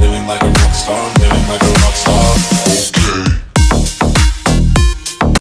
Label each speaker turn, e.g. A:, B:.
A: living like a rock star, I'm living like a.